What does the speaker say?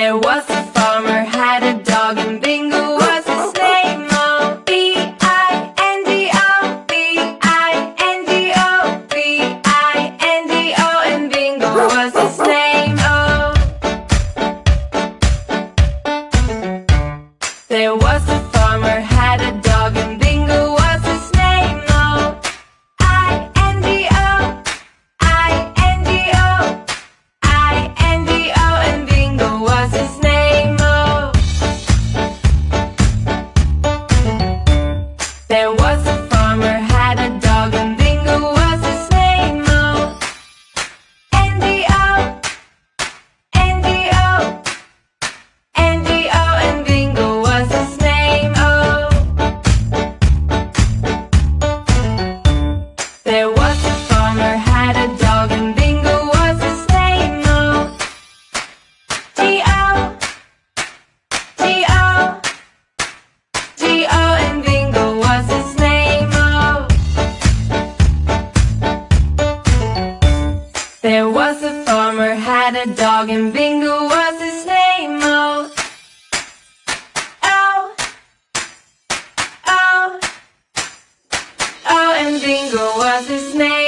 There was a farmer had a dog and Bingo was his name. Oh, B-I-N-G-O, B-I-N-G-O, B-I-N-G-O, and Bingo was his name. Oh, there was a farmer had a dog farmer, had a dog and Bingo was his name, oh. Oh. Oh. Oh and Bingo was his name